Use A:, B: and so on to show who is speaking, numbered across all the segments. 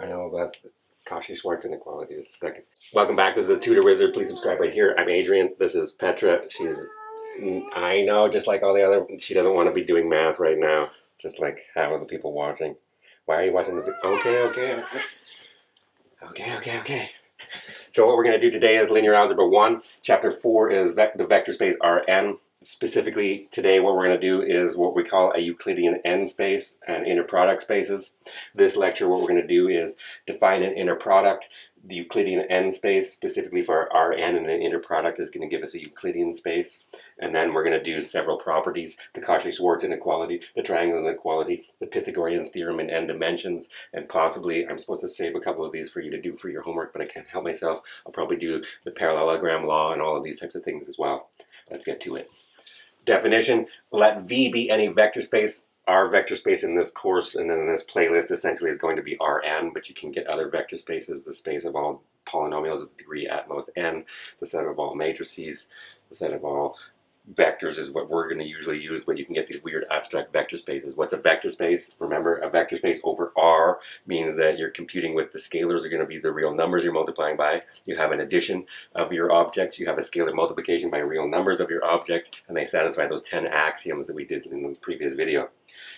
A: I know that's the Cauchy-Schwarz inequality is second. Welcome back. This is the Tutor Wizard. Please subscribe right here. I'm Adrian. This is Petra. She's, I know, just like all the other, she doesn't want to be doing math right now, just like half of the people watching. Why are you watching the Okay, okay, okay. Okay, okay, okay. So what we're going to do today is linear algebra 1. Chapter 4 is ve the vector space Rn. Specifically today what we're going to do is what we call a Euclidean n space and inner product spaces. This lecture what we're going to do is define an inner product. The Euclidean n space specifically for Rn and an inner product is going to give us a Euclidean space. And then we're going to do several properties, the Cauchy-Schwarz inequality, the triangle inequality, the Pythagorean theorem in n dimensions, and possibly, I'm supposed to save a couple of these for you to do for your homework, but I can't help myself. I'll probably do the parallelogram law and all of these types of things as well. Let's get to it definition, let V be any vector space. R vector space in this course and then in this playlist essentially is going to be Rn, but you can get other vector spaces, the space of all polynomials of degree at most n, the set of all matrices, the set of all vectors is what we're going to usually use, but you can get these weird abstract vector spaces. What's a vector space? Remember, a vector space over R means that you're computing with the scalars are going to be the real numbers you're multiplying by. You have an addition of your objects. You have a scalar multiplication by real numbers of your objects, and they satisfy those 10 axioms that we did in the previous video.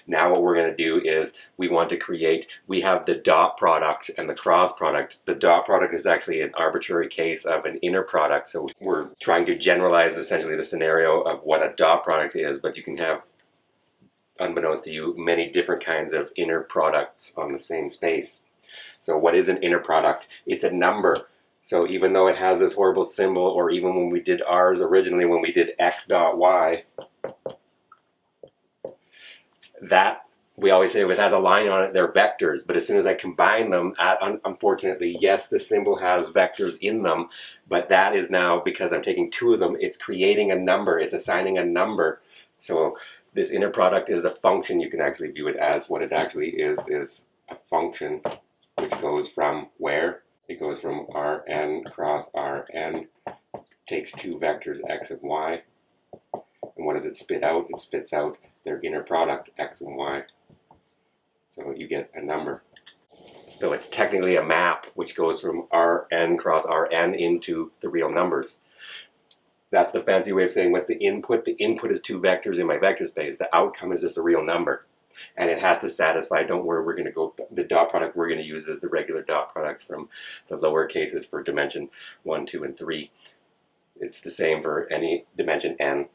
A: Now what we're going to do is we want to create, we have the dot product and the cross product. The dot product is actually an arbitrary case of an inner product. So we're trying to generalize essentially the scenario of what a dot product is, but you can have, unbeknownst to you, many different kinds of inner products on the same space. So what is an inner product? It's a number. So even though it has this horrible symbol, or even when we did ours originally, when we did x dot y, that we always say if it has a line on it, they're vectors. But as soon as I combine them, un unfortunately, yes, the symbol has vectors in them, but that is now because I'm taking two of them, it's creating a number, it's assigning a number. So this inner product is a function. You can actually view it as what it actually is, is a function which goes from where? It goes from Rn cross Rn, takes two vectors x and y. And what does it spit out? It spits out their inner product, x and y. So you get a number. So it's technically a map which goes from Rn cross Rn into the real numbers. That's the fancy way of saying what's the input? The input is two vectors in my vector space. The outcome is just a real number. And it has to satisfy, don't worry, we're going to go, the dot product we're going to use is the regular dot products from the lower cases for dimension 1, 2, and 3. It's the same for any dimension n.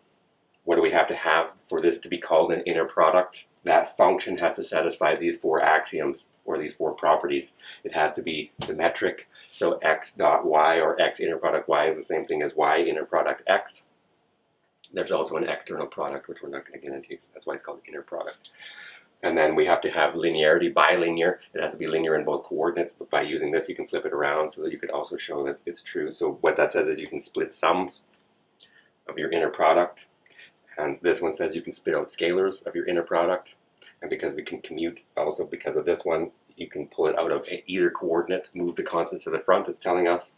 A: What do we have to have for this to be called an inner product? That function has to satisfy these four axioms or these four properties. It has to be symmetric, so x dot y or x inner product y is the same thing as y inner product x. There's also an external product, which we're not going to get into. That's why it's called inner product. And then we have to have linearity, bilinear. It has to be linear in both coordinates, but by using this you can flip it around so that you could also show that it's true. So what that says is you can split sums of your inner product and this one says you can spit out scalars of your inner product. And because we can commute also because of this one, you can pull it out of either coordinate, move the constant to the front, it's telling us.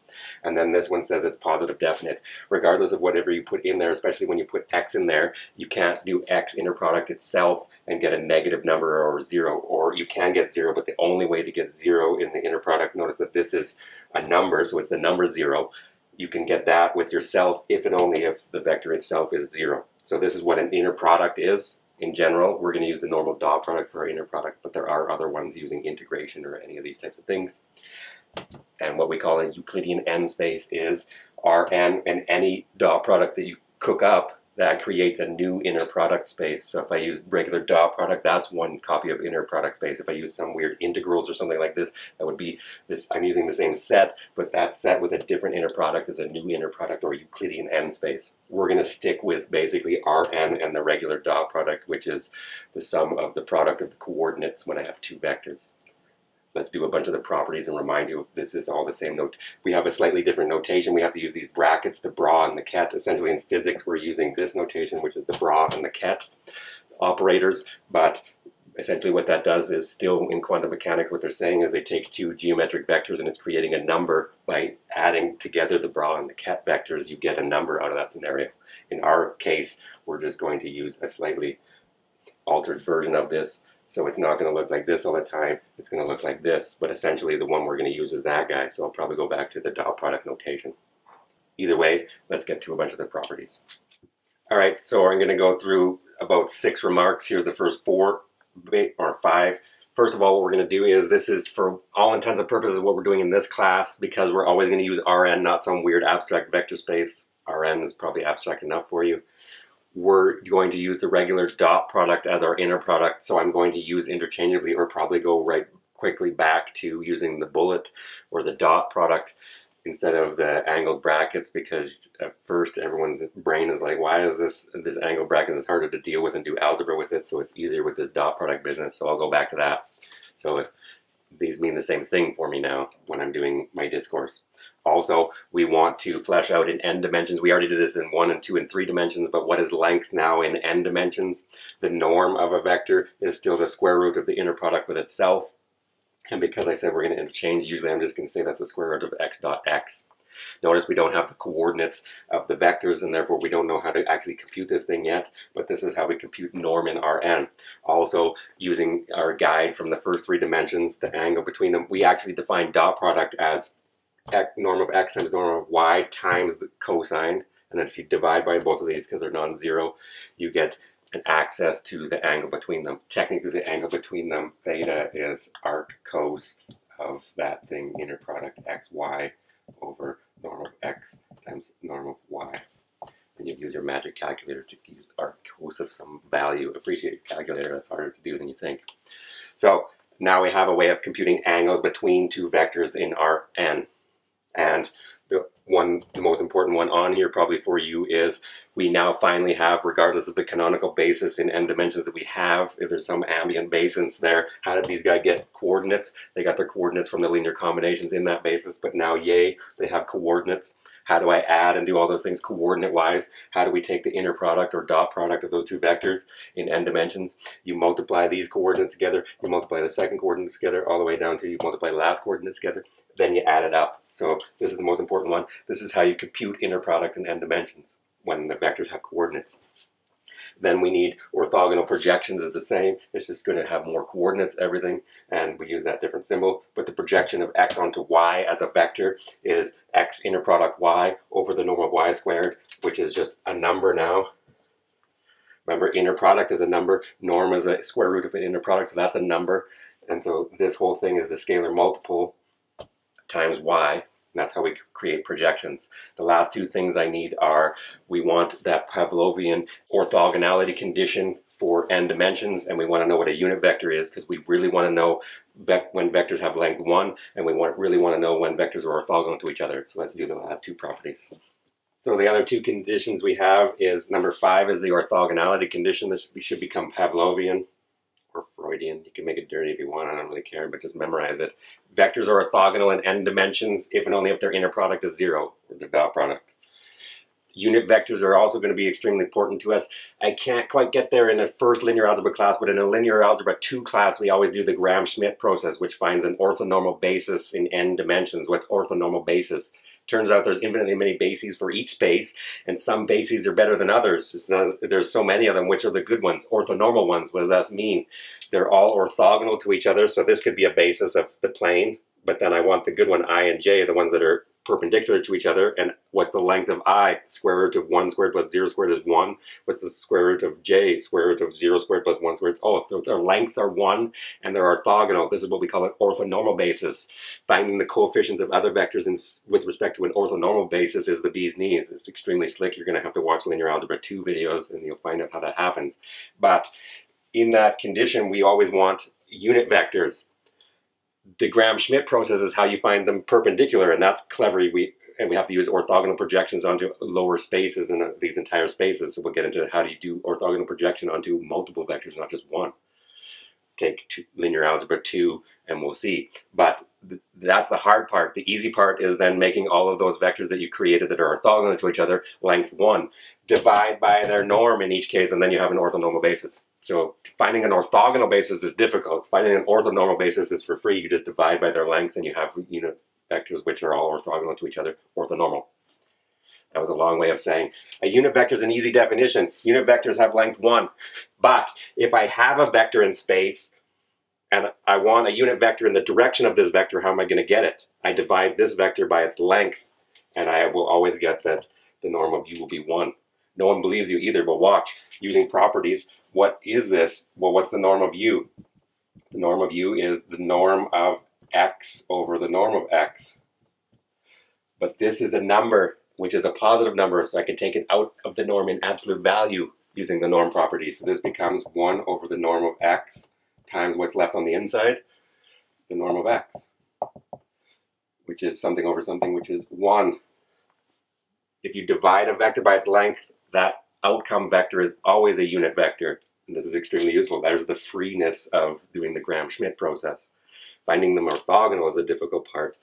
A: And then this one says it's positive definite. Regardless of whatever you put in there, especially when you put x in there, you can't do x inner product itself and get a negative number or zero. Or you can get zero, but the only way to get zero in the inner product, notice that this is a number, so it's the number zero. You can get that with yourself if and only if the vector itself is zero. So this is what an inner product is. In general, we're going to use the normal dot product for our inner product, but there are other ones using integration or any of these types of things. And what we call a Euclidean n space is Rn and any dot product that you cook up that creates a new inner product space. So if I use regular dot product, that's one copy of inner product space. If I use some weird integrals or something like this, that would be this, I'm using the same set, but that set with a different inner product is a new inner product or Euclidean n space. We're gonna stick with basically Rn and the regular dot product, which is the sum of the product of the coordinates when I have two vectors let's do a bunch of the properties and remind you this is all the same note. We have a slightly different notation. We have to use these brackets, the bra and the ket. Essentially in physics, we're using this notation, which is the bra and the ket operators. But essentially what that does is still in quantum mechanics, what they're saying is they take two geometric vectors and it's creating a number by adding together the bra and the ket vectors, you get a number out of that scenario. In our case, we're just going to use a slightly altered version of this So it's not going to look like this all the time. It's going to look like this. But essentially the one we're going to use is that guy. So I'll probably go back to the dot product notation. Either way, let's get to a bunch of the properties. All right, so I'm going to go through about six remarks. Here's the first four or five. First of all, what we're going to do is this is for all intents and purposes what we're doing in this class because we're always going to use Rn, not some weird abstract vector space. Rn is probably abstract enough for you. We're going to use the regular dot product as our inner product, so I'm going to use interchangeably or probably go right quickly back to using the bullet or the dot product instead of the angled brackets because at first everyone's brain is like, why is this this angled bracket is harder to deal with and do algebra with it, so it's easier with this dot product business. So I'll go back to that. So these mean the same thing for me now when I'm doing my discourse. Also, we want to flesh out in n dimensions. We already did this in one and two and three dimensions, but what is length now in n dimensions? The norm of a vector is still the square root of the inner product with itself. And because I said we're going to interchange, usually I'm just going to say that's the square root of x dot x. Notice we don't have the coordinates of the vectors and therefore we don't know how to actually compute this thing yet, but this is how we compute norm in Rn. Also, using our guide from the first three dimensions, the angle between them, we actually define dot product as norm of x times norm of y times the cosine. And then if you divide by both of these because they're non-zero, you get an access to the angle between them. Technically, the angle between them, theta, is arc cos of that thing, inner product xy over norm of x times norm of y. And you use your magic calculator to use arc cos of some value. Appreciate your calculator, that's harder to do than you think. So now we have a way of computing angles between two vectors in Rn. And the one, the most important one on here probably for you is we now finally have, regardless of the canonical basis in n dimensions that we have, if there's some ambient basis there, how did these guys get coordinates? They got their coordinates from the linear combinations in that basis, but now yay, they have coordinates. How do I add and do all those things coordinate-wise? How do we take the inner product or dot product of those two vectors in n dimensions? You multiply these coordinates together, you multiply the second coordinate together, all the way down to you multiply the last coordinate together, then you add it up. So this is the most important one. This is how you compute inner product in n dimensions when the vectors have coordinates. Then we need orthogonal projections is the same. It's just going to have more coordinates, everything, and we use that different symbol. But the projection of x onto y as a vector is x inner product y over the norm of y squared, which is just a number now. Remember, inner product is a number. Norm is a square root of an inner product, so that's a number. And so this whole thing is the scalar multiple times y. that's how we create projections. The last two things I need are we want that Pavlovian orthogonality condition for n dimensions and we want to know what a unit vector is because we really want to know when vectors have length 1 and we want, really want to know when vectors are orthogonal to each other. So let's do the last two properties. So the other two conditions we have is number 5 is the orthogonality condition. This should become Pavlovian or Freudian. You can make it dirty if you want. I don't really care, but just memorize it. Vectors are orthogonal in n dimensions if and only if their inner product is zero, or the dot product. Unit vectors are also going to be extremely important to us. I can't quite get there in a first linear algebra class, but in a linear algebra 2 class, we always do the Gram-Schmidt process, which finds an orthonormal basis in n dimensions. With orthonormal basis? Turns out there's infinitely many bases for each space, and some bases are better than others. Not, there's so many of them. Which are the good ones? Orthonormal ones. What does that mean? They're all orthogonal to each other, so this could be a basis of the plane, but then I want the good one, i and j, the ones that are perpendicular to each other, and what's the length of i? Square root of 1 squared plus 0 squared is 1. What's the square root of j? Square root of 0 squared plus 1 squared. Oh, so their lengths are 1 and they're orthogonal. This is what we call an orthonormal basis. Finding the coefficients of other vectors in, with respect to an orthonormal basis is the bee's knees. It's extremely slick. You're going to have to watch Linear Algebra 2 videos and you'll find out how that happens. But in that condition, we always want unit vectors the Gram-Schmidt process is how you find them perpendicular, and that's clever. We and we have to use orthogonal projections onto lower spaces and uh, these entire spaces. So we'll get into how do you do orthogonal projection onto multiple vectors, not just one. Take two, linear algebra 2 and we'll see. But th that's the hard part. The easy part is then making all of those vectors that you created that are orthogonal to each other length 1. Divide by their norm in each case and then you have an orthonormal basis. So finding an orthogonal basis is difficult. Finding an orthonormal basis is for free. You just divide by their lengths and you have unit vectors which are all orthogonal to each other, orthonormal. That was a long way of saying a unit vector is an easy definition. Unit vectors have length 1. But if I have a vector in space and I want a unit vector in the direction of this vector, how am I going to get it? I divide this vector by its length, and I will always get that the norm of u will be 1. No one believes you either, but watch. Using properties, what is this? Well, what's the norm of u? The norm of u is the norm of x over the norm of x. But this is a number, which is a positive number, so I can take it out of the norm in absolute value using the norm property. So this becomes 1 over the norm of x times what's left on the inside, the norm of x, which is something over something, which is 1. If you divide a vector by its length, that outcome vector is always a unit vector. And this is extremely useful. That is the freeness of doing the Gram-Schmidt process. Finding them orthogonal is the difficult part.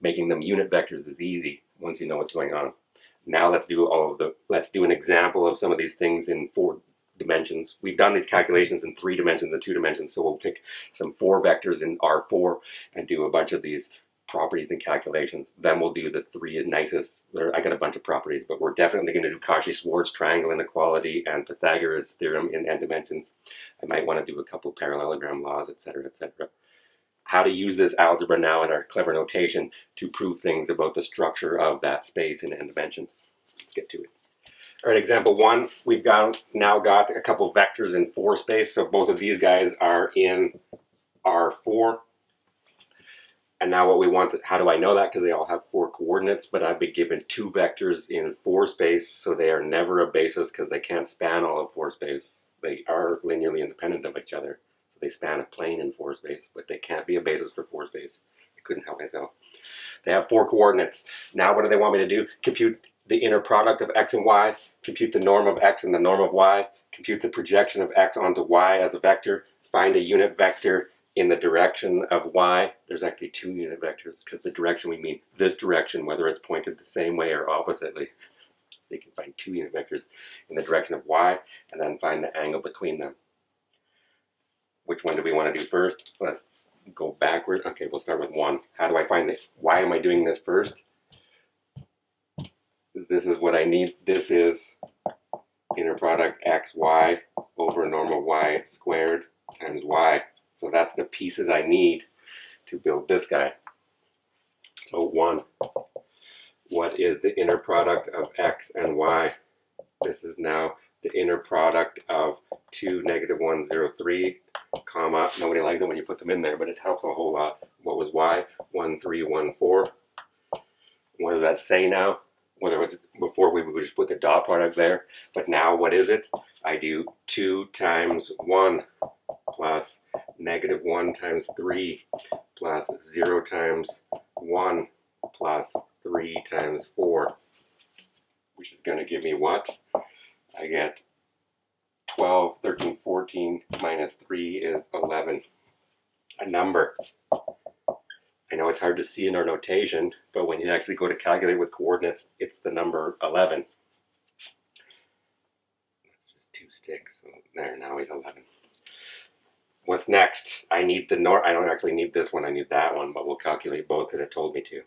A: Making them unit vectors is easy once you know what's going on. Now let's do all of the, let's do an example of some of these things in four dimensions. We've done these calculations in three dimensions and two dimensions, so we'll pick some four vectors in R4 and do a bunch of these properties and calculations. Then we'll do the three nicest, I got a bunch of properties, but we're definitely going to do Cauchy-Schwarz triangle inequality and Pythagoras theorem in n dimensions. I might want to do a couple parallelogram laws, etc., etc. How to use this algebra now in our clever notation to prove things about the structure of that space in n dimensions. Let's get to it. All right, example one, we've got now got a couple vectors in four space. So both of these guys are in R4. And now what we want, how do I know that? Because they all have four coordinates, but I've been given two vectors in four space, so they are never a basis because they can't span all of four space. They are linearly independent of each other. So they span a plane in four space, but they can't be a basis for four space. I couldn't help myself. They have four coordinates. Now what do they want me to do? Compute the inner product of x and y, compute the norm of x and the norm of y, compute the projection of x onto y as a vector, find a unit vector in the direction of y. There's actually two unit vectors because the direction we mean this direction, whether it's pointed the same way or oppositely. So you can find two unit vectors in the direction of y and then find the angle between them. Which one do we want to do first? Let's go backward. Okay, we'll start with one. How do I find this? Why am I doing this first? This is what I need. This is inner product xy over normal y squared times y. So that's the pieces I need to build this guy. So 1. What is the inner product of x and y? This is now the inner product of 2, negative 1, 0, 3, comma. Nobody likes it when you put them in there, but it helps a whole lot. What was y? 1, 3, 1, 4. What does that say now? Whether it's before we would just put the dot product there, but now what is it? I do 2 times 1 plus negative 1 times 3 plus 0 times 1 plus 3 times 4, which is going to give me what? I get 12, 13, 14 minus 3 is 11. A number. I know it's hard to see in our notation, but when you actually go to calculate with coordinates, it's the number 11. That's just two sticks. So there, now he's 11. What's next? I need the norm. I don't actually need this one. I need that one, but we'll calculate both because it told me to.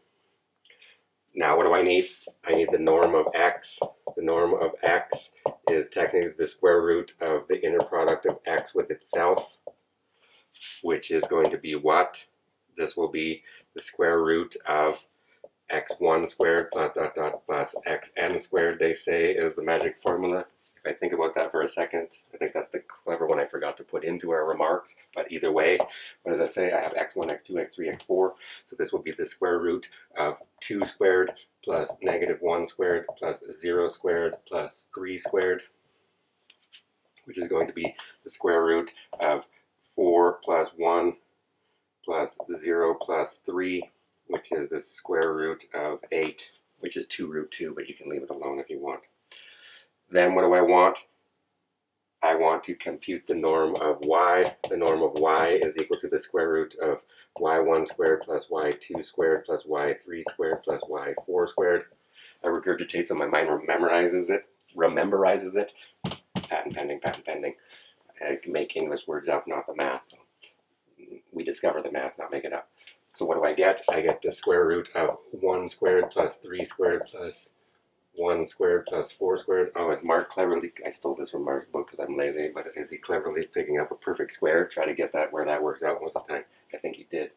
A: Now, what do I need? I need the norm of x. The norm of x is technically the square root of the inner product of x with itself, which is going to be what? This will be the square root of x1 squared plus dot dot plus xn squared, they say, is the magic formula. If I think about that for a second, I think that's the clever one I forgot to put into our remarks. But either way, what does that say? I have x1, x2, x3, x4. So this will be the square root of 2 squared plus negative 1 squared plus 0 squared plus 3 squared, which is going to be the square root of 4 plus 1 plus 0 plus 3, which is the square root of 8, which is 2 root 2, but you can leave it alone if you want. Then what do I want? I want to compute the norm of y. The norm of y is equal to the square root of y1 squared plus y2 squared plus y3 squared plus y4 squared. I regurgitate so my mind memorizes it, rememberizes it. Patent pending, patent pending. I make English words up, not the math we discover the math, not make it up. So what do I get? I get the square root of 1 squared plus 3 squared plus 1 squared plus 4 squared. Oh, is Mark cleverly, I stole this from Mark's book because I'm lazy, but is he cleverly picking up a perfect square? Try to get that where that works out most of the time. I think he did.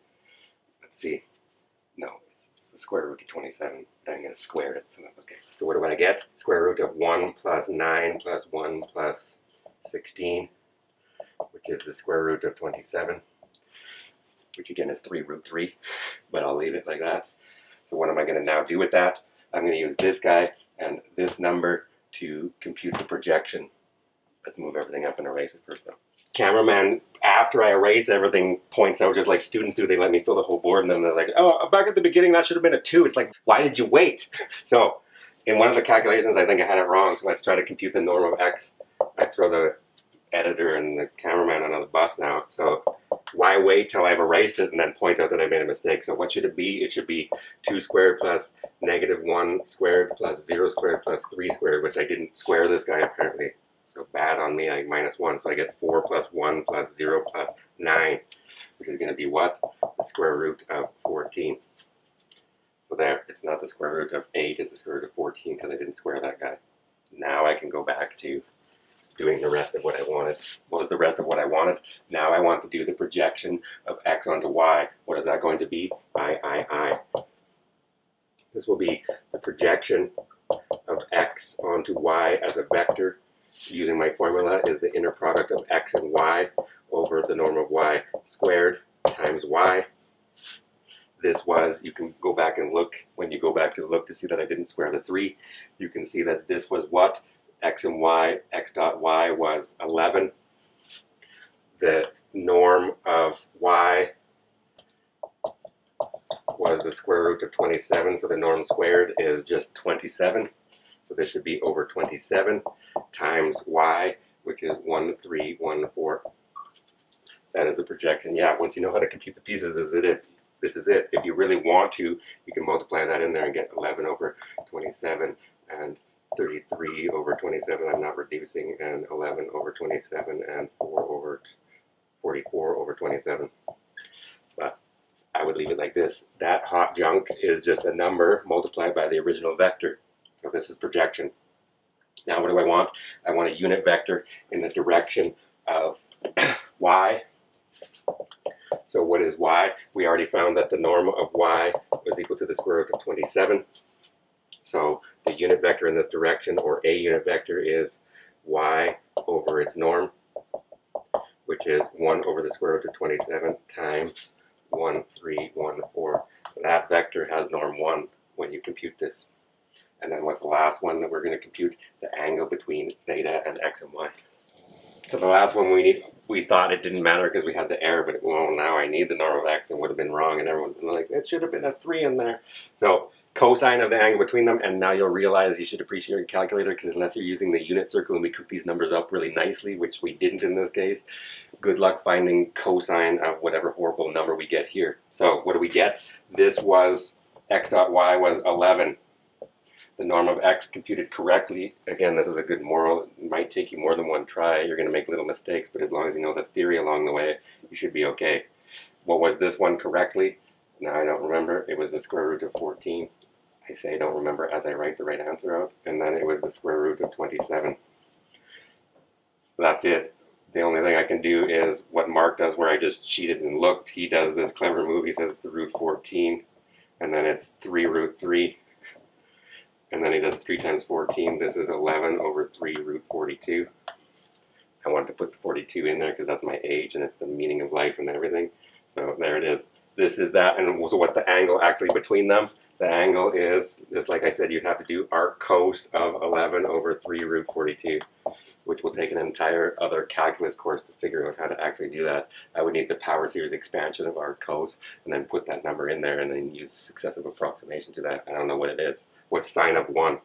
A: Let's see. No, it's the square root of 27. I'm going to square it, so that's okay. So what do I get? Square root of 1 plus 9 plus 1 plus 16, which is the square root of 27, which again is 3 root 3, but I'll leave it like that. So what am I going to now do with that? I'm going to use this guy and this number to compute the projection. Let's move everything up and erase it first though. Cameraman, after I erase everything, points out just like students do. They let me fill the whole board and then they're like, oh, back at the beginning that should have been a 2. It's like, why did you wait? So in one of the calculations I think I had it wrong. So let's try to compute the norm of x. I throw the editor and the cameraman on the bus now. So why wait till I've erased it and then point out that I made a mistake? So what should it be? It should be 2 squared plus negative 1 squared plus 0 squared plus 3 squared, which I didn't square this guy apparently. So bad on me, I minus 1. So I get 4 plus 1 plus 0 plus 9, which is going to be what? The square root of 14. So there, it's not the square root of 8, it's the square root of 14 because I didn't square that guy. Now I can go back to doing the rest of what I wanted. What was the rest of what I wanted? Now I want to do the projection of x onto y. What is that going to be? I, I, I. This will be the projection of x onto y as a vector. Using my formula is the inner product of x and y over the norm of y squared times y. This was, you can go back and look, when you go back to look to see that I didn't square the 3, you can see that this was what? X and y, x dot y was 11. The norm of y was the square root of 27, so the norm squared is just 27. So this should be over 27 times y, which is 1314. That is the projection. Yeah, once you know how to compute the pieces, this is it. This is it. If you really want to, you can multiply that in there and get 11 over 27 and 33 over 27, I'm not reducing, and 11 over 27, and 4 over 44 over 27. But I would leave it like this. That hot junk is just a number multiplied by the original vector. So this is projection. Now what do I want? I want a unit vector in the direction of y. So what is y? We already found that the norm of y was equal to the square root of 27. So the unit vector in this direction, or a unit vector, is y over its norm, which is 1 over the square root of 27 times 1, 3, 1, 4. That vector has norm 1 when you compute this. And then what's the last one that we're going to compute? The angle between theta and x and y. So the last one we need, we thought it didn't matter because we had the error, but well, now I need the norm of x and would have been wrong, and everyone's like, it should have been a 3 in there. So cosine of the angle between them, and now you'll realize you should appreciate your calculator because unless you're using the unit circle and we cook these numbers up really nicely, which we didn't in this case, good luck finding cosine of whatever horrible number we get here. So what do we get? This was x dot y was 11. The norm of x computed correctly. Again, this is a good moral. It might take you more than one try. You're going to make little mistakes, but as long as you know the theory along the way, you should be okay. What was this one correctly? Now I don't remember. It was the square root of 14. I say I don't remember as I write the right answer out. And then it was the square root of 27. That's it. The only thing I can do is what Mark does where I just cheated and looked. He does this clever move. He says the root 14. And then it's 3 root 3. And then he does 3 times 14. This is 11 over 3 root 42. I wanted to put the 42 in there because that's my age and it's the meaning of life and everything. So there it is this is that, and so what the angle actually between them, the angle is, just like I said, you'd have to do arc cos of 11 over 3 root 42, which will take an entire other calculus course to figure out how to actually do that. I would need the power series expansion of arc cos, and then put that number in there, and then use successive approximation to that. I don't know what it is. What's sine of 1?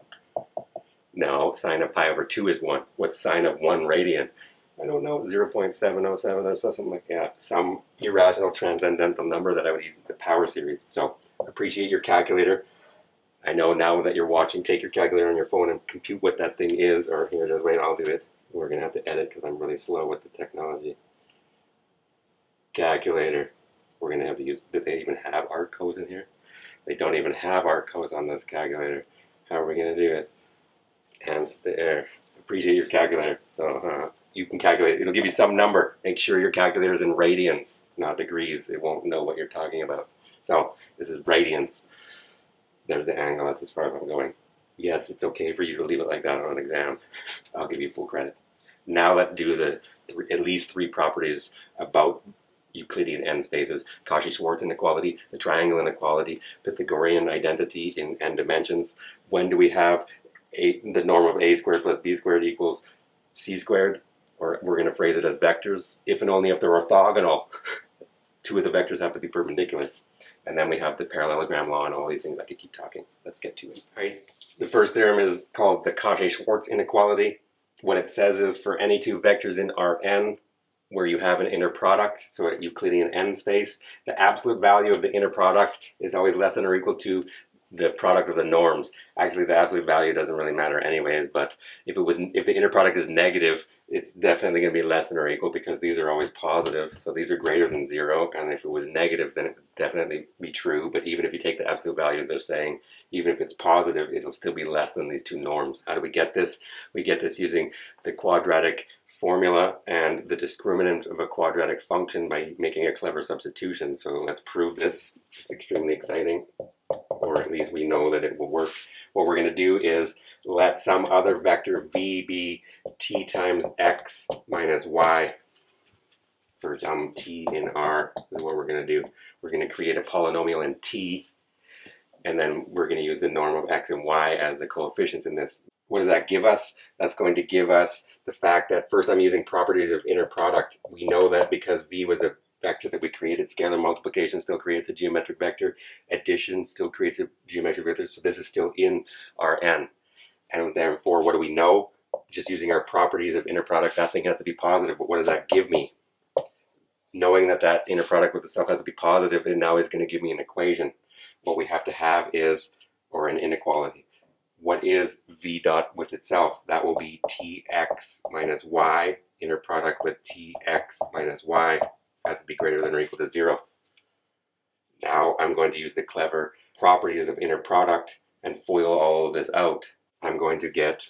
A: No, sine of pi over 2 is 1. What's sine of 1 radian? I don't know, 0.707 or something like that. Some irrational transcendental number that I would use the power series. So appreciate your calculator. I know now that you're watching, take your calculator on your phone and compute what that thing is, or here, just wait, I'll do it. We're going to have to edit because I'm really slow with the technology. Calculator. We're going to have to use, do they even have arc cos in here? They don't even have arc cos on this calculator. How are we going to do it? Hence the air. Appreciate your calculator. So uh, you can calculate. It'll give you some number. Make sure your calculator is in radians, not degrees. It won't know what you're talking about. So this is radians. There's the angle. That's as far as I'm going. Yes, it's okay for you to leave it like that on an exam. I'll give you full credit. Now let's do the th at least three properties about Euclidean n spaces, Cauchy-Schwarz inequality, the triangle inequality, Pythagorean identity in n dimensions. When do we have a, the norm of a squared plus b squared equals c squared? Or we're going to phrase it as vectors. If and only if they're orthogonal, two of the vectors have to be perpendicular. And then we have the parallelogram law and all these things. I could keep talking. Let's get to it. All right. The first theorem is called the Cauchy-Schwarz inequality. What it says is for any two vectors in Rn, where you have an inner product, so a Euclidean n space, the absolute value of the inner product is always less than or equal to the product of the norms. Actually, the absolute value doesn't really matter anyways, but if it was if the inner product is negative, it's definitely going to be less than or equal because these are always positive. So these are greater than zero, and if it was negative, then it would definitely be true. But even if you take the absolute value they're saying, even if it's positive, it'll still be less than these two norms. How do we get this? We get this using the quadratic formula and the discriminant of a quadratic function by making a clever substitution. So let's prove this. It's extremely exciting, or at least we know that it will work. What we're going to do is let some other vector v be t times x minus y for some t in R is what we're going to do. We're going to create a polynomial in t, and then we're going to use the norm of x and y as the coefficients in this. What does that give us? That's going to give us the fact that first I'm using properties of inner product. We know that because v was a vector that we created, scalar multiplication still creates a geometric vector, addition still creates a geometric vector, so this is still in Rn. And therefore, what do we know? Just using our properties of inner product, that thing has to be positive, but what does that give me? Knowing that that inner product with itself has to be positive, it now is going to give me an equation. What we have to have is, or an inequality what is v dot with itself? That will be tx minus y, inner product with tx minus y has to be greater than or equal to zero. Now I'm going to use the clever properties of inner product and FOIL all of this out. I'm going to get,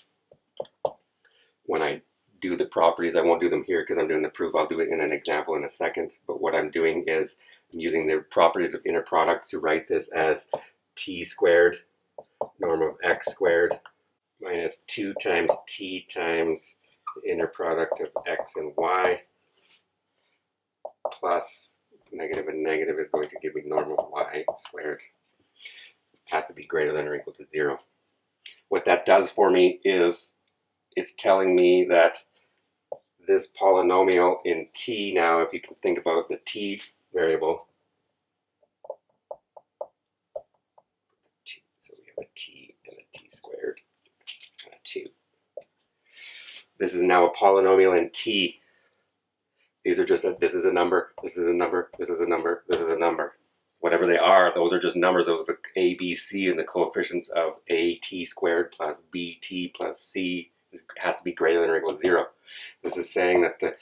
A: when I do the properties, I won't do them here because I'm doing the proof, I'll do it in an example in a second, but what I'm doing is I'm using the properties of inner product to write this as t squared norm of x squared minus 2 times t times the inner product of x and y plus negative and negative is going to give me normal y squared. Has to be greater than or equal to 0. What that does for me is it's telling me that this polynomial in t now, if you can think about the t variable, so we have a t and a t squared and a 2. This is now a polynomial in t. These are just, this is a number, this is a number, this is a number, this is a number. Whatever they are, those are just numbers. Those are the a, b, c, and the coefficients of a t squared plus b t plus c has to be greater than or equal to 0. This is saying that the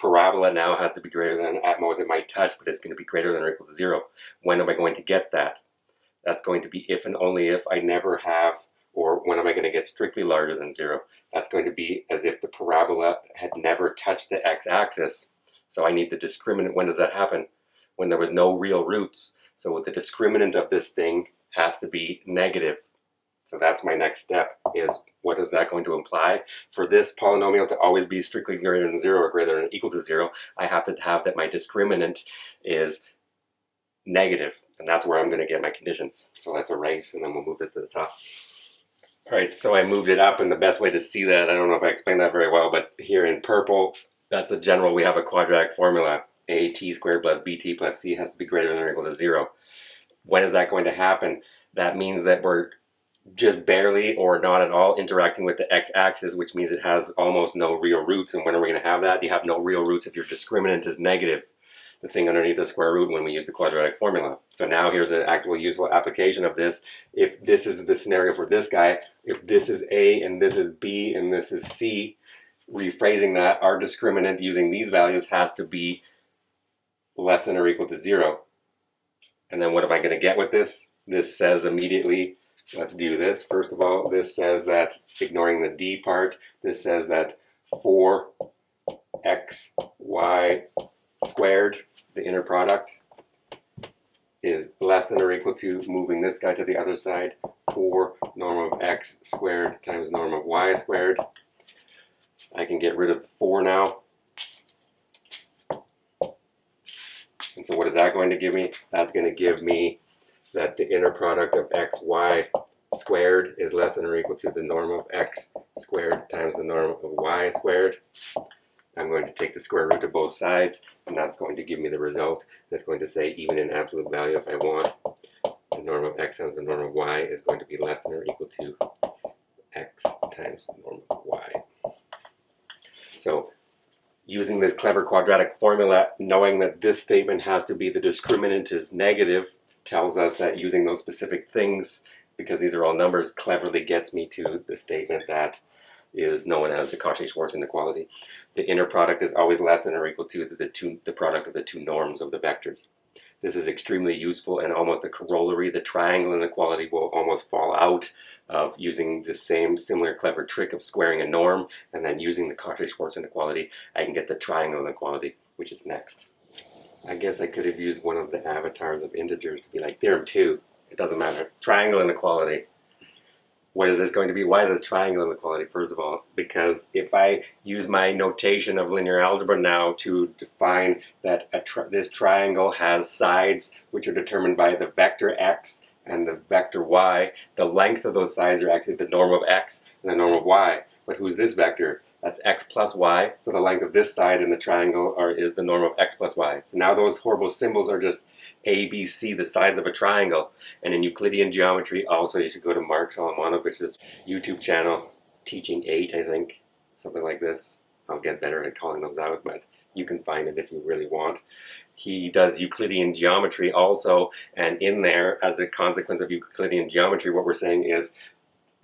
A: parabola now has to be greater than, at most it might touch, but it's going to be greater than or equal to 0. When am I going to get that? That's going to be if and only if I never have, or when am I going to get strictly larger than zero? That's going to be as if the parabola had never touched the x-axis. So I need the discriminant. When does that happen? When there was no real roots. So the discriminant of this thing has to be negative. So that's my next step is what is that going to imply? For this polynomial to always be strictly greater than zero or greater than equal to zero, I have to have that my discriminant is negative. And that's where I'm going to get my conditions. So let's erase and then we'll move this to the top. All right, so I moved it up and the best way to see that, I don't know if I explained that very well, but here in purple, that's the general, we have a quadratic formula. A t squared plus bt plus c has to be greater than or equal to zero. When is that going to happen? That means that we're just barely or not at all interacting with the x-axis, which means it has almost no real roots. And when are we going to have that? You have no real roots if your discriminant is negative the thing underneath the square root when we use the quadratic formula. So now here's an actual useful application of this. If this is the scenario for this guy, if this is A and this is B and this is C, rephrasing that, our discriminant using these values has to be less than or equal to zero. And then what am I going to get with this? This says immediately let's do this. First of all, this says that, ignoring the d part, this says that 4xy squared, the inner product, is less than or equal to moving this guy to the other side, 4 norm of x squared times norm of y squared. I can get rid of the 4 now. And so what is that going to give me? That's going to give me that the inner product of xy squared is less than or equal to the norm of x squared times the norm of y squared. I'm going to take the square root of both sides, and that's going to give me the result. That's going to say, even in absolute value, if I want, the norm of x times the norm of y is going to be less than or equal to x times the norm of y. So, using this clever quadratic formula, knowing that this statement has to be the discriminant is negative, tells us that using those specific things, because these are all numbers, cleverly gets me to the statement that is known as the Cauchy-Schwarz inequality. The inner product is always less than or equal to the, two, the product of the two norms of the vectors. This is extremely useful and almost a corollary. The triangle inequality will almost fall out of using the same similar clever trick of squaring a norm and then using the Cauchy-Schwarz inequality, I can get the triangle inequality, which is next. I guess I could have used one of the avatars of integers to be like theorem 2. It doesn't matter. Triangle inequality what is this going to be? Why is a triangle inequality, first of all? Because if I use my notation of linear algebra now to define that tri this triangle has sides which are determined by the vector x and the vector y, the length of those sides are actually the norm of x and the norm of y. But who's this vector? That's x plus y, so the length of this side in the triangle are, is the norm of x plus y. So now those horrible symbols are just a, B, C, the sides of a triangle. And in Euclidean geometry, also you should go to Mark Solomonovich's YouTube channel, Teaching 8, I think, something like this. I'll get better at calling those out, but you can find it if you really want. He does Euclidean geometry also, and in there, as a consequence of Euclidean geometry, what we're saying is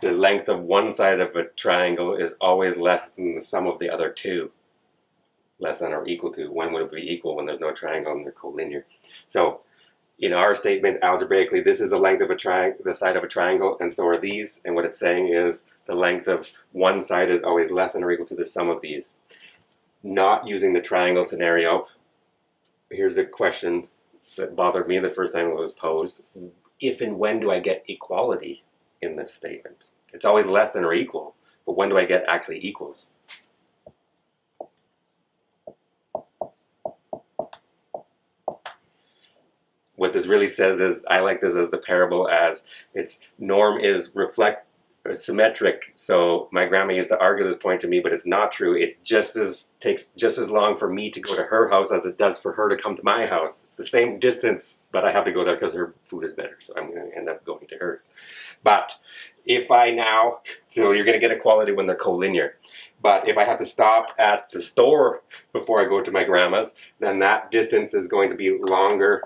A: the length of one side of a triangle is always less than the sum of the other two. Less than or equal to. When would it be equal when there's no triangle and they're collinear? So in our statement algebraically, this is the length of a triangle, the side of a triangle, and so are these. And what it's saying is the length of one side is always less than or equal to the sum of these. Not using the triangle scenario, here's a question that bothered me the first time it was posed. If and when do I get equality in this statement? It's always less than or equal, but when do I get actually equals? What this really says is I like this as the parable as its norm is reflect uh, symmetric. So my grandma used to argue this point to me, but it's not true. It's just as takes just as long for me to go to her house as it does for her to come to my house. It's the same distance, but I have to go there because her food is better. So I'm going to end up going to her. But if I now, so you're going to get equality when they're collinear. But if I have to stop at the store before I go to my grandma's, then that distance is going to be longer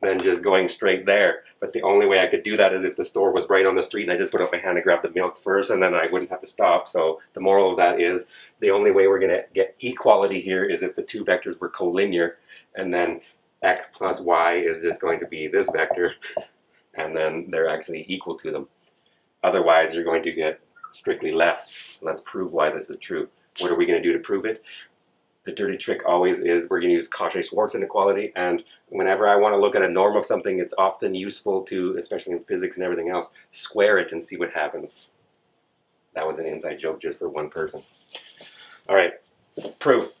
A: than just going straight there. But the only way I could do that is if the store was right on the street and I just put up my hand and grabbed the milk first and then I wouldn't have to stop. So the moral of that is the only way we're going to get equality here is if the two vectors were collinear and then x plus y is just going to be this vector and then they're actually equal to them. Otherwise you're going to get strictly less. Let's prove why this is true. What are we going to do to prove it? The dirty trick always is we're going to use Cauchy-Schwarz inequality, and whenever I want to look at a norm of something, it's often useful to, especially in physics and everything else, square it and see what happens. That was an inside joke just for one person. All right, proof.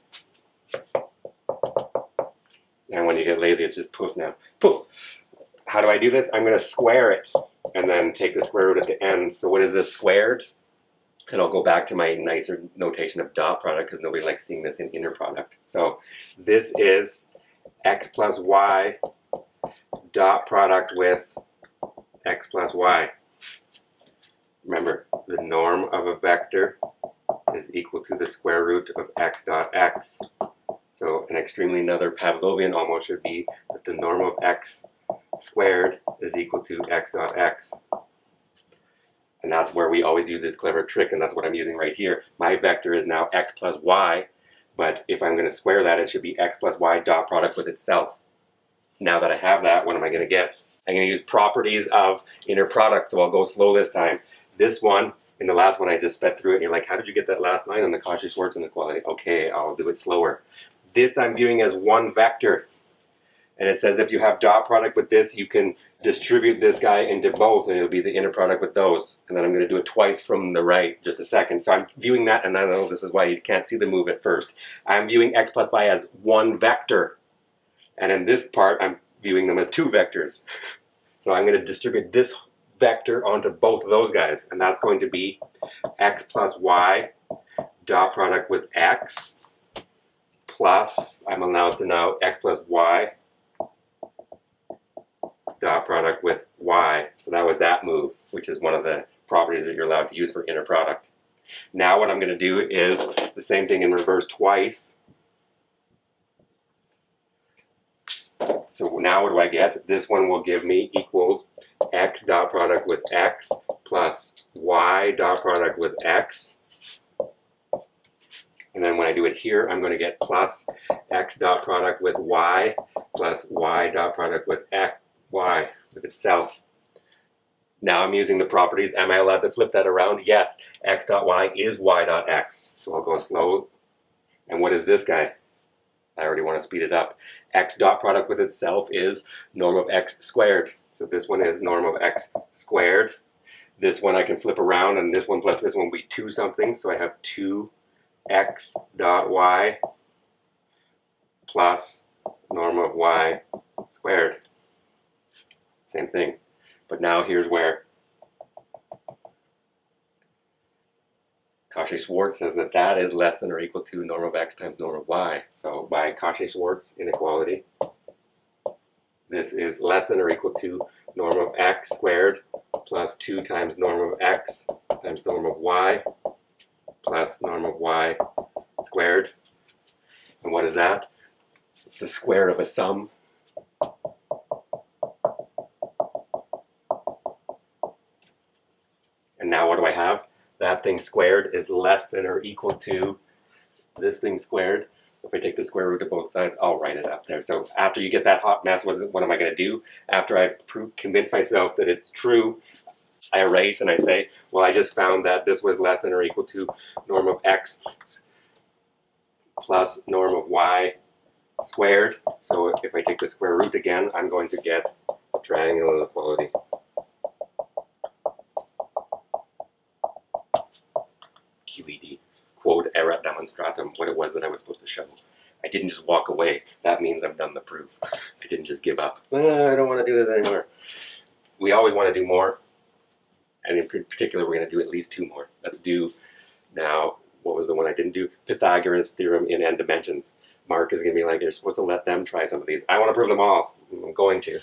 A: And when you get lazy, it's just poof now. Poof. How do I do this? I'm going to square it and then take the square root at the end. So what is this squared? And I'll go back to my nicer notation of dot product because nobody likes seeing this in inner product. So this is x plus y dot product with x plus y. Remember, the norm of a vector is equal to the square root of x dot x. So an extremely another Pavlovian almost should be that the norm of x squared is equal to x dot x. And that's where we always use this clever trick, and that's what I'm using right here. My vector is now x plus y, but if I'm going to square that, it should be x plus y dot product with itself. Now that I have that, what am I going to get? I'm going to use properties of inner product, so I'll go slow this time. This one, in the last one, I just sped through it, and you're like, how did you get that last line on the Cauchy-Schwarz inequality? Okay, I'll do it slower. This I'm viewing as one vector. And it says if you have dot product with this, you can distribute this guy into both, and it'll be the inner product with those. And then I'm going to do it twice from the right, just a second. So I'm viewing that, and I know this is why you can't see the move at first. I'm viewing x plus y as one vector. And in this part, I'm viewing them as two vectors. So I'm going to distribute this vector onto both of those guys, and that's going to be x plus y dot product with x plus, I'm allowed to now x plus y dot product with y. So that was that move, which is one of the properties that you're allowed to use for inner product. Now what I'm going to do is the same thing in reverse twice. So now what do I get? This one will give me equals x dot product with x plus y dot product with x. And then when I do it here, I'm going to get plus x dot product with y plus y dot product with x, y with itself. Now I'm using the properties. Am I allowed to flip that around? Yes. x dot y is y dot x. So I'll go slow. And what is this guy? I already want to speed it up. x dot product with itself is norm of x squared. So this one is norm of x squared. This one I can flip around and this one plus this one will be 2 something. So I have 2x dot y plus norm of y squared. Same thing. But now here's where Cauchy-Schwarz says that that is less than or equal to norm of x times norm of y. So by Cauchy-Schwarz inequality, this is less than or equal to norm of x squared plus 2 times norm of x times norm of y plus norm of y squared. And what is that? It's the square of a sum. And now what do I have? That thing squared is less than or equal to this thing squared. So if I take the square root of both sides, I'll write it up there. So after you get that hot mess, what, what am I going to do? After I've convinced myself that it's true, I erase and I say, well, I just found that this was less than or equal to norm of x plus norm of y squared. So if I take the square root again, I'm going to get triangle inequality. QED, quod erat demonstratum, what it was that I was supposed to show. I didn't just walk away. That means I've done the proof. I didn't just give up. I don't want to do this anymore. We always want to do more. And in particular, we're going to do at least two more. Let's do now, what was the one I didn't do? Pythagoras theorem in n dimensions. Mark is going to be like, you're supposed to let them try some of these. I want to prove them all. I'm going to.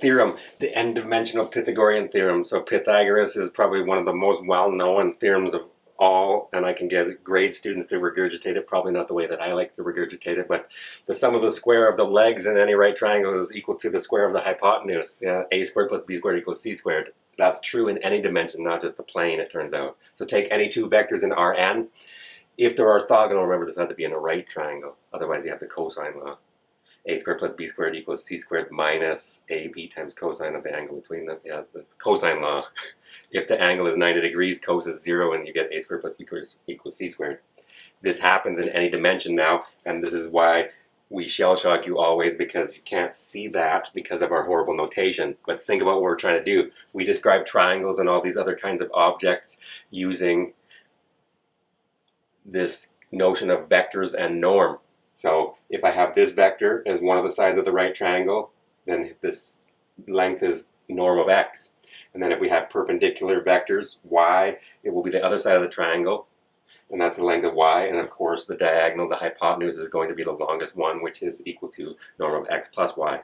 A: Theorem, the n-dimensional Pythagorean theorem. So Pythagoras is probably one of the most well-known theorems of all, and I can get grade students to regurgitate it, probably not the way that I like to regurgitate it, but the sum of the square of the legs in any right triangle is equal to the square of the hypotenuse. Yeah, a squared plus b squared equals c squared. That's true in any dimension, not just the plane, it turns out. So take any two vectors in Rn. If they're orthogonal, remember this had to be in a right triangle. Otherwise, you have the cosine law a squared plus b squared equals c squared minus ab times cosine of the angle between them. Yeah, the cosine law. if the angle is 90 degrees, cos is 0, and you get a squared plus b squared equals c squared. This happens in any dimension now, and this is why we shell shock you always because you can't see that because of our horrible notation. But think about what we're trying to do. We describe triangles and all these other kinds of objects using this notion of vectors and norm. So if I have this vector as one of the sides of the right triangle, then this length is norm of x. And then if we have perpendicular vectors, y, it will be the other side of the triangle, and that's the length of y. And of course, the diagonal, the hypotenuse, is going to be the longest one, which is equal to norm of x plus y,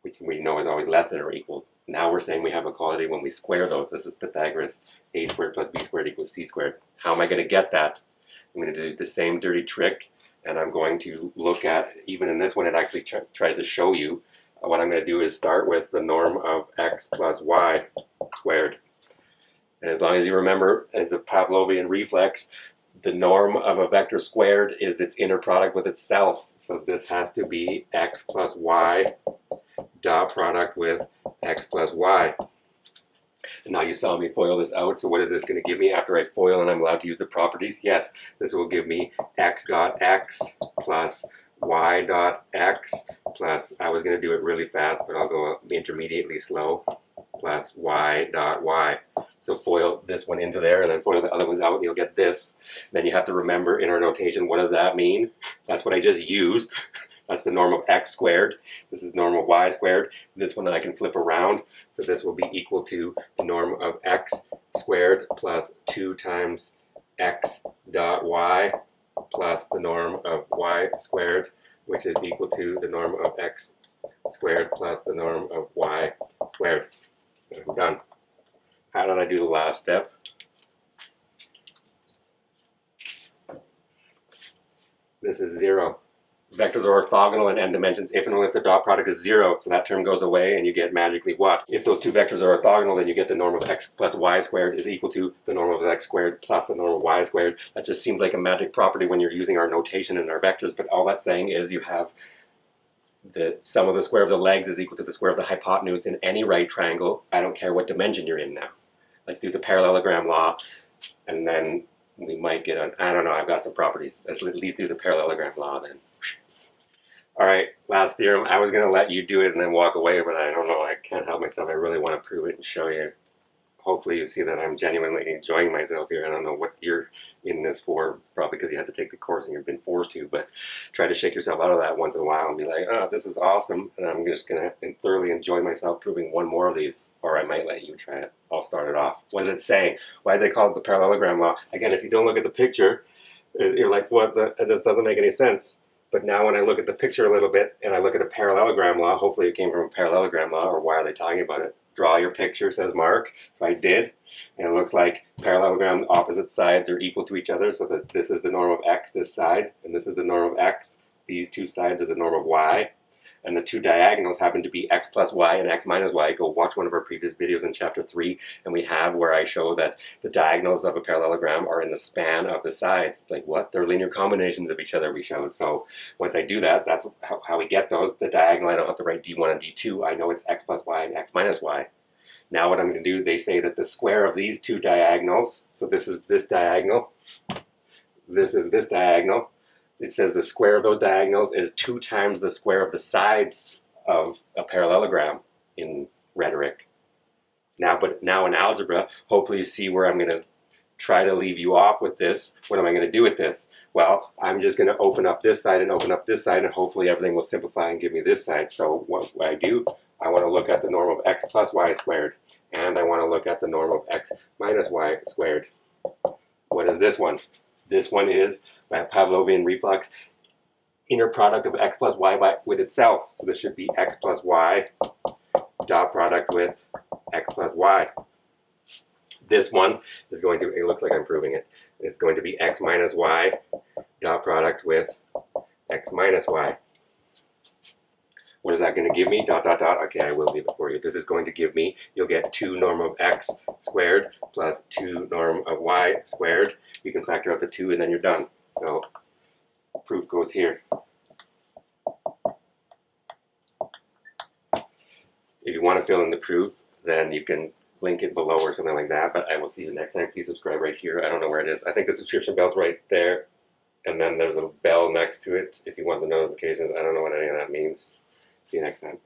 A: which we know is always less than or equal. Now we're saying we have equality when we square those. This is Pythagoras. a squared plus b squared equals c squared. How am I going to get that? I'm going to do the same dirty trick and I'm going to look at, even in this one it actually tries to show you, uh, what I'm going to do is start with the norm of x plus y squared. And as long as you remember, as a Pavlovian reflex, the norm of a vector squared is its inner product with itself. So this has to be x plus y dot product with x plus y. And now you saw me FOIL this out, so what is this going to give me after I FOIL and I'm allowed to use the properties? Yes, this will give me x dot x plus y dot x plus, I was going to do it really fast, but I'll go intermediately slow, plus y dot y. So FOIL this one into there and then FOIL the other ones out and you'll get this. Then you have to remember in our notation, what does that mean? That's what I just used. That's the norm of x squared. This is the norm of y squared. This one I can flip around. So this will be equal to the norm of x squared plus 2 times x dot y plus the norm of y squared, which is equal to the norm of x squared plus the norm of y squared. I'm done. How did I do the last step? This is zero vectors are orthogonal in n dimensions if and only if the dot product is zero. So that term goes away and you get magically what? If those two vectors are orthogonal, then you get the norm of x plus y squared is equal to the norm of x squared plus the norm of y squared. That just seems like a magic property when you're using our notation and our vectors, but all that's saying is you have the sum of the square of the legs is equal to the square of the hypotenuse in any right triangle. I don't care what dimension you're in now. Let's do the parallelogram law and then we might get an, I don't know, I've got some properties. Let's at least do the parallelogram law then. All right, last theorem. I was going to let you do it and then walk away, but I don't know. I can't help myself. I really want to prove it and show you. Hopefully you see that I'm genuinely enjoying myself here. I don't know what you're in this for, probably because you had to take the course and you've been forced to, but try to shake yourself out of that once in a while and be like, oh, this is awesome, and I'm just going to thoroughly enjoy myself proving one more of these, or I might let you try it. I'll start it off. What does it say? Why do they call it the parallelogram law? Again, if you don't look at the picture, you're like, what? The, this doesn't make any sense but now when I look at the picture a little bit and I look at a parallelogram law, hopefully it came from a parallelogram law, or why are they talking about it? Draw your picture, says Mark. So I did. And it looks like parallelogram opposite sides are equal to each other, so that this is the norm of x, this side, and this is the norm of x. These two sides are the norm of y and the two diagonals happen to be x plus y and x minus y, go watch one of our previous videos in chapter 3, and we have where I show that the diagonals of a parallelogram are in the span of the sides. It's like, what? They're linear combinations of each other we showed. So once I do that, that's how, how we get those. The diagonal, I don't have to write d1 and d2. I know it's x plus y and x minus y. Now what I'm going to do, they say that the square of these two diagonals, so this is this diagonal, this is this diagonal, it says the square of those diagonals is two times the square of the sides of a parallelogram in rhetoric. Now, but now in algebra, hopefully you see where I'm going to try to leave you off with this. What am I going to do with this? Well, I'm just going to open up this side and open up this side, and hopefully everything will simplify and give me this side. So what I do, I want to look at the norm of x plus y squared, and I want to look at the norm of x minus y squared. What is this one? This one is my Pavlovian reflex, inner product of x plus y by, with itself. So this should be x plus y dot product with x plus y. This one is going to, it looks like I'm proving it, it's going to be x minus y dot product with x minus y. What is that going to give me? Dot, dot, dot. Okay, I will leave it for you. This is going to give me, you'll get 2 norm of x squared plus 2 norm of y squared. You can factor out the 2 and then you're done. So proof goes here. If you want to fill in the proof, then you can link it below or something like that. But I will see you next time. Please subscribe right here. I don't know where it is. I think the subscription bell's right there. And then there's a bell next to it if you want the notifications. I don't know what any of that means. See you next time.